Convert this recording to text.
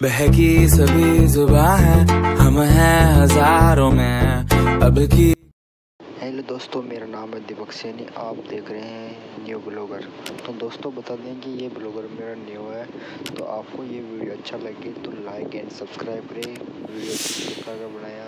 बहकी सभी जुबा है, हम हैं हज़ारों में। अब की हेलो दोस्तों, मेरा नाम है दीपक सैनी, आप देख रहे हैं न्यू ब्लॉगर। तो दोस्तों, बता दें कि ये ब्लॉगर मेरा न्यू है तो आपको ये वीडियो अच्छा लगे तो लाइक एंड सब्सक्राइब करें। वीडियो किस प्रकार का बनाया